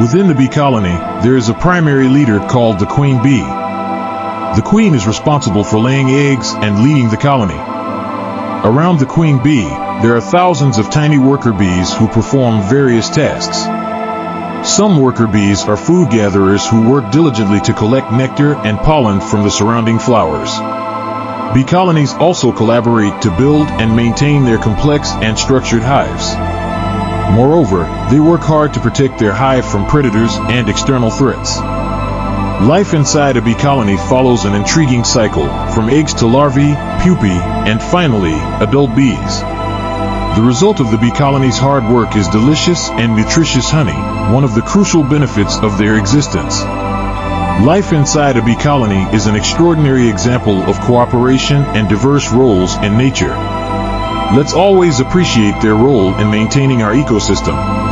Within the bee colony, there is a primary leader called the queen bee. The queen is responsible for laying eggs and leading the colony. Around the queen bee, there are thousands of tiny worker bees who perform various tasks. Some worker bees are food gatherers who work diligently to collect nectar and pollen from the surrounding flowers. Bee colonies also collaborate to build and maintain their complex and structured hives. Moreover, they work hard to protect their hive from predators and external threats. Life inside a bee colony follows an intriguing cycle, from eggs to larvae, pupae, and finally, adult bees. The result of the bee colony's hard work is delicious and nutritious honey, one of the crucial benefits of their existence. Life inside a bee colony is an extraordinary example of cooperation and diverse roles in nature. Let's always appreciate their role in maintaining our ecosystem.